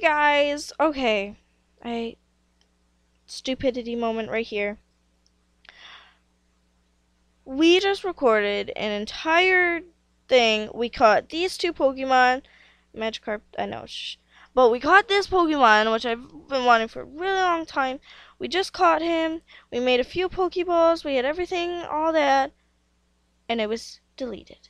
Guys, okay. I stupidity moment right here. We just recorded an entire thing. We caught these two Pokemon. Magikarp, I know. Shh. But we caught this Pokemon, which I've been wanting for a really long time. We just caught him. We made a few Pokeballs. We had everything, all that. And it was deleted.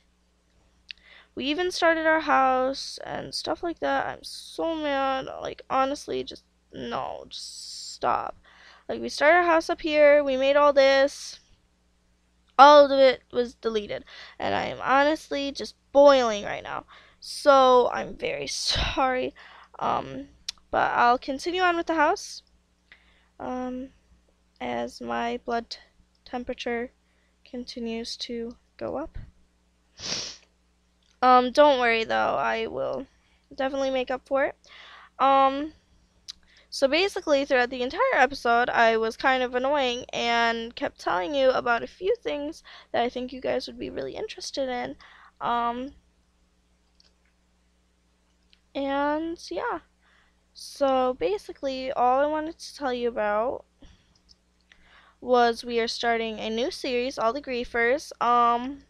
We even started our house and stuff like that. I'm so mad. Like, honestly, just, no, just stop. Like, we started our house up here. We made all this. All of it was deleted. And I am honestly just boiling right now. So, I'm very sorry. Um, but I'll continue on with the house. Um, as my blood temperature continues to go up. Um, don't worry though, I will definitely make up for it. Um, so basically, throughout the entire episode, I was kind of annoying and kept telling you about a few things that I think you guys would be really interested in. Um, and yeah. So basically, all I wanted to tell you about was we are starting a new series, All the Griefers. Um,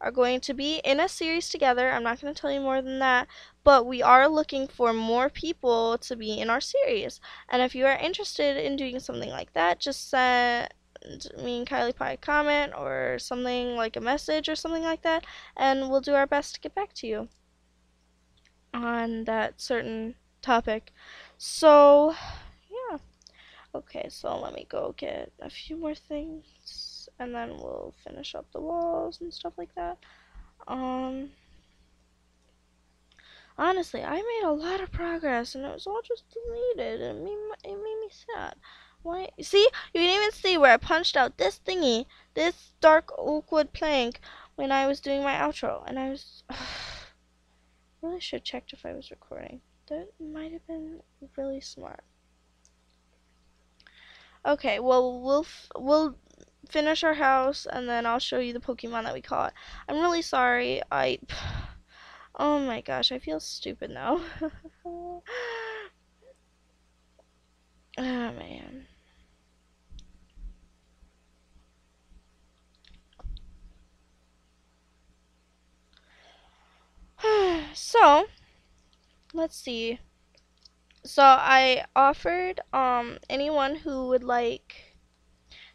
are going to be in a series together. I'm not going to tell you more than that, but we are looking for more people to be in our series. And if you are interested in doing something like that, just send me and Kylie Pie a comment or something like a message or something like that, and we'll do our best to get back to you on that certain topic. So, yeah. Okay, so let me go get a few more things and then we'll finish up the walls and stuff like that. Um, honestly, I made a lot of progress, and it was all just deleted. It made, it made me sad. Why? See, you can even see where I punched out this thingy, this dark oak wood plank, when I was doing my outro, and I was. really should have checked if I was recording. That might have been really smart. Okay, well we'll we'll finish our house and then I'll show you the Pokemon that we caught. I'm really sorry. I Oh my gosh, I feel stupid now. oh man. so, let's see. So I offered um anyone who would like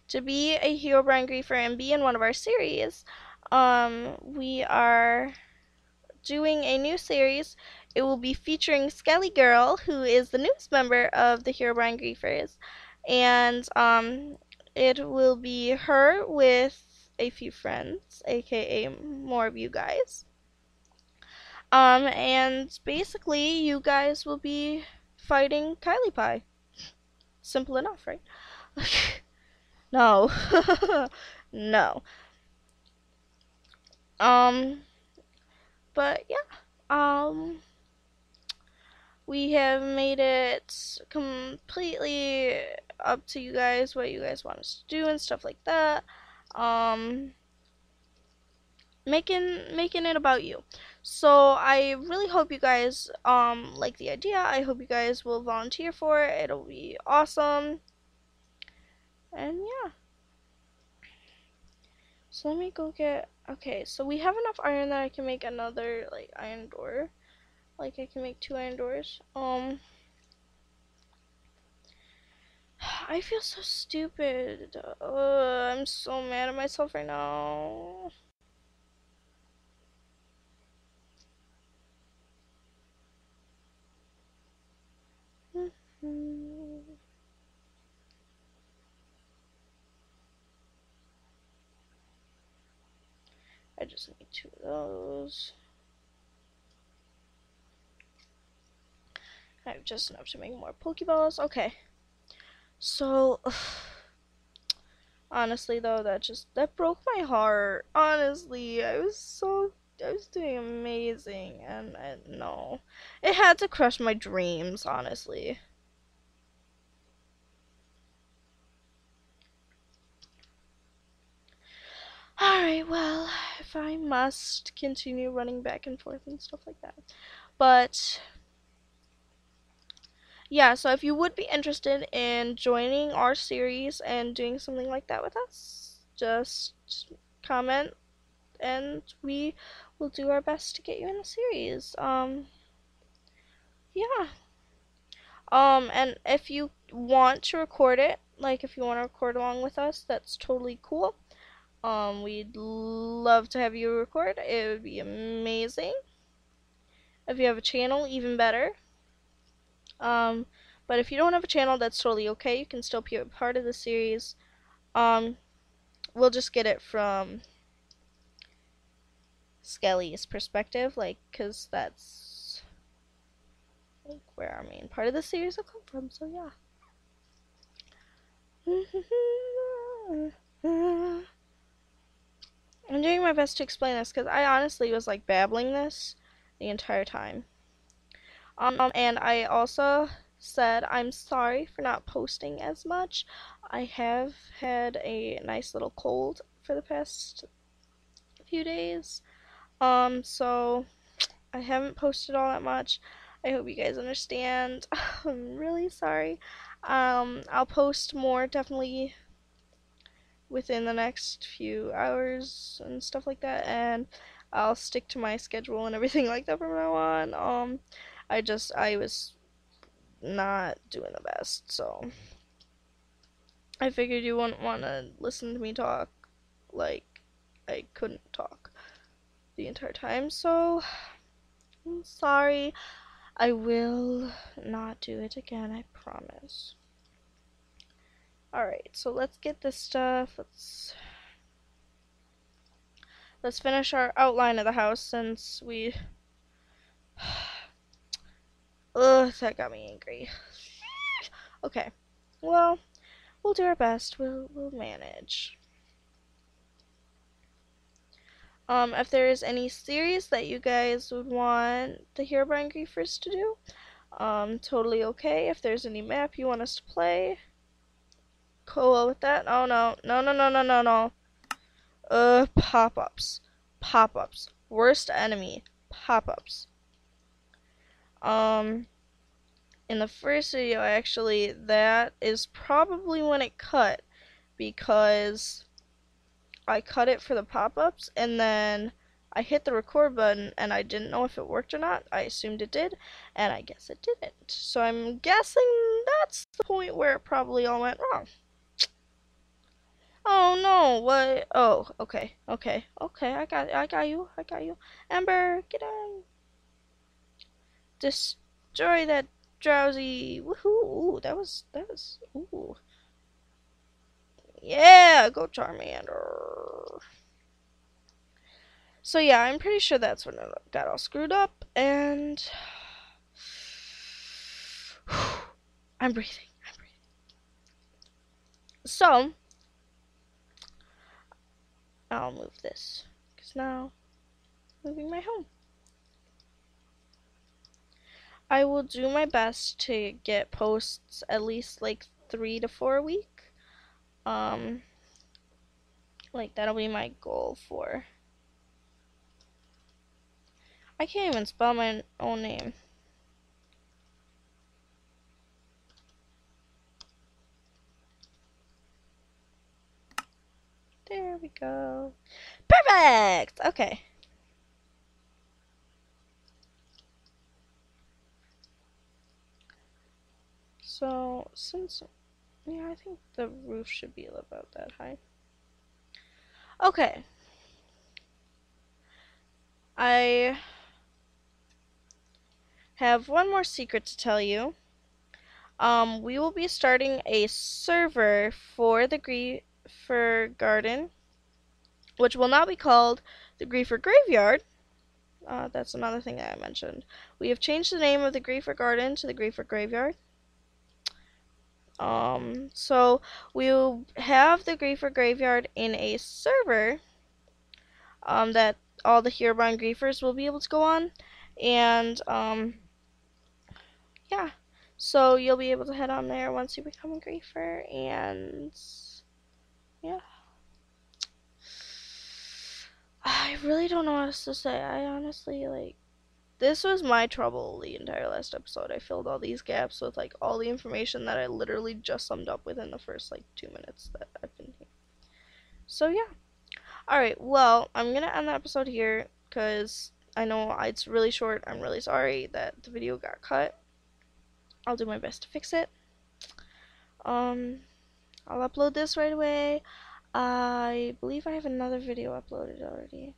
to be a Herobrine Griefer and be in one of our series, um, we are doing a new series. It will be featuring Skelly Girl, who is the newest member of the Herobrine Griefers, and um, it will be her with a few friends, aka more of you guys. Um, and basically, you guys will be fighting Kylie Pie. Simple enough, right? No. no. Um, but yeah. Um, we have made it completely up to you guys what you guys want us to do and stuff like that. Um, making making it about you. So I really hope you guys um like the idea. I hope you guys will volunteer for it. It'll be awesome. And yeah. So let me go get, okay, so we have enough iron that I can make another, like, iron door. Like, I can make two iron doors. Um, I feel so stupid. Uh, I'm so mad at myself right now. Mm I just need two of those. I have just enough to make more Pokeballs. Okay. So, honestly though, that just, that broke my heart. Honestly, I was so, I was doing amazing, and, and no. It had to crush my dreams, honestly. Alright, well, if I must continue running back and forth and stuff like that. But, yeah, so if you would be interested in joining our series and doing something like that with us, just comment and we will do our best to get you in the series. Um, yeah. Um, and if you want to record it, like if you want to record along with us, that's totally cool. Um, we'd love to have you record. It would be amazing. If you have a channel, even better. Um, but if you don't have a channel, that's totally okay. You can still be a part of the series. Um, we'll just get it from Skelly's perspective, like, because that's like where our main part of the series will come from. So yeah. I'm doing my best to explain this because I honestly was like babbling this the entire time. Um, and I also said I'm sorry for not posting as much. I have had a nice little cold for the past few days. Um, so I haven't posted all that much. I hope you guys understand. I'm really sorry. Um, I'll post more definitely within the next few hours and stuff like that, and I'll stick to my schedule and everything like that from now on. Um, I just I was not doing the best, so I figured you wouldn't want to listen to me talk like I couldn't talk the entire time, so I'm sorry. I will not do it again, I promise. Alright, so let's get this stuff. Let's let's finish our outline of the house since we Ugh, that got me angry. okay. Well, we'll do our best. We'll we'll manage. Um, if there is any series that you guys would want the Herobrine Griefers to do, um, totally okay. If there's any map you want us to play, cool with that. Oh no, no, no, no, no, no, no. Uh, pop-ups, pop-ups. Worst enemy, pop-ups. Um, in the first video, actually, that is probably when it cut because I cut it for the pop-ups and then I hit the record button and I didn't know if it worked or not. I assumed it did, and I guess it didn't. So I'm guessing that's the point where it probably all went wrong. Oh no, what? Oh, okay, okay, okay, I got I got you, I got you. Ember, get on. Destroy that Drowzee. Woohoo! Ooh, that was, that was, ooh. Yeah, go Charmander. So yeah, I'm pretty sure that's when it got all screwed up, and I'm breathing. I'm breathing. So I'll move this because now moving my home. I will do my best to get posts at least like three to four a week. Um, like that'll be my goal for I can't even spell my own name. There we go. Perfect! Okay. So, since, yeah, I think the roof should be about that high. Okay. I have one more secret to tell you. Um, we will be starting a server for the Griefer Garden, which will not be called the Griefer Graveyard. Uh, that's another thing that I mentioned. We have changed the name of the Griefer Garden to the Griefer Graveyard. Um, so we'll have the Griefer Graveyard in a server um, that all the Herobrine Griefers will be able to go on. And um, yeah, so you'll be able to head on there once you become a griefer, and yeah. I really don't know what else to say. I honestly like this was my trouble the entire last episode. I filled all these gaps with like all the information that I literally just summed up within the first like two minutes that I've been here. So yeah. Alright, well, I'm gonna end the episode here because I know it's really short. I'm really sorry that the video got cut. I'll do my best to fix it. Um, I'll upload this right away. I believe I have another video uploaded already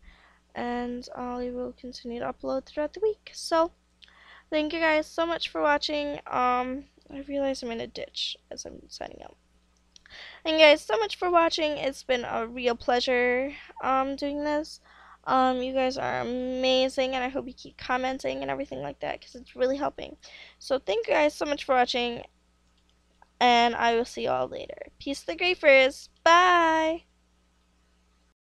and I will continue to upload throughout the week. So, thank you guys so much for watching. Um, I realize I'm in a ditch as I'm signing out. Thank you guys so much for watching. It's been a real pleasure um, doing this. Um, you guys are amazing, and I hope you keep commenting and everything like that because it's really helping. So, thank you guys so much for watching, and I will see you all later. Peace the Griefers. Bye.